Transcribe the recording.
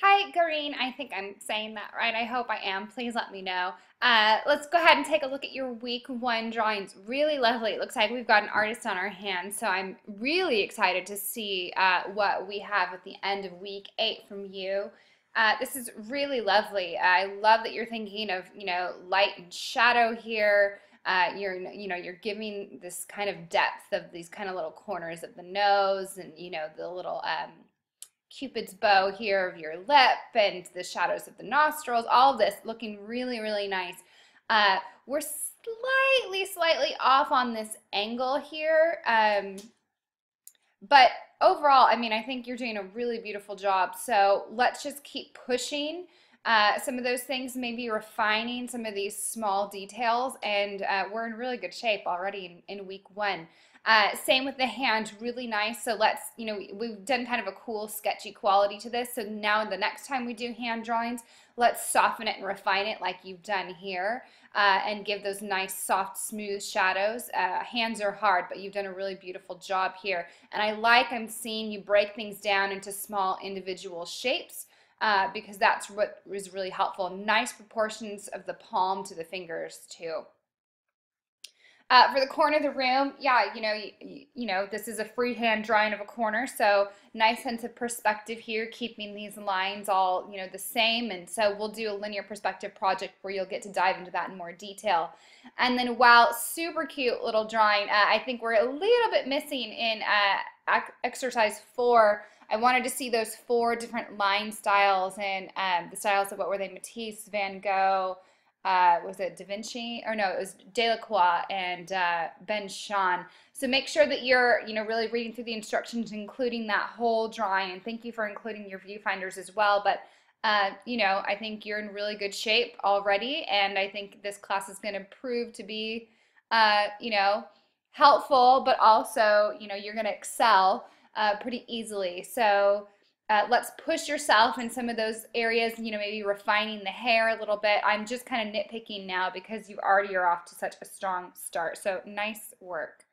Hi, Gareen. I think I'm saying that right. I hope I am. Please let me know. Uh, let's go ahead and take a look at your week one drawings. Really lovely. It looks like we've got an artist on our hands, so I'm really excited to see uh, what we have at the end of week eight from you. Uh, this is really lovely. I love that you're thinking of, you know, light and shadow here. Uh, you're, you know, you're giving this kind of depth of these kind of little corners of the nose and, you know, the little um, cupid's bow here of your lip and the shadows of the nostrils, all this looking really, really nice. Uh, we're slightly, slightly off on this angle here. Um, but overall, I mean, I think you're doing a really beautiful job. So let's just keep pushing uh, some of those things, maybe refining some of these small details, and uh, we're in really good shape already in, in week one. Uh, same with the hand, really nice. So let's, you know, we've done kind of a cool sketchy quality to this. So now the next time we do hand drawings, let's soften it and refine it like you've done here uh, and give those nice, soft, smooth shadows. Uh, hands are hard, but you've done a really beautiful job here. And I like I'm seeing you break things down into small individual shapes. Uh, because that's what is really helpful. Nice proportions of the palm to the fingers too. Uh, for the corner of the room, yeah, you know, you, you, know, this is a freehand drawing of a corner, so nice sense of perspective here, keeping these lines all, you know, the same. And so we'll do a linear perspective project where you'll get to dive into that in more detail. And then while super cute little drawing, uh, I think we're a little bit missing in uh, exercise four. I wanted to see those four different line styles and um, the styles of what were they, Matisse, Van Gogh, uh, was it Da Vinci or no, it was Delacroix and uh, Ben Shahn. So make sure that you're, you know, really reading through the instructions, including that whole drawing. And thank you for including your viewfinders as well. But uh, you know, I think you're in really good shape already, and I think this class is going to prove to be, uh, you know, helpful, but also, you know, you're going to excel uh, pretty easily. So uh, let's push yourself in some of those areas, you know, maybe refining the hair a little bit. I'm just kind of nitpicking now because you already are off to such a strong start. So nice work.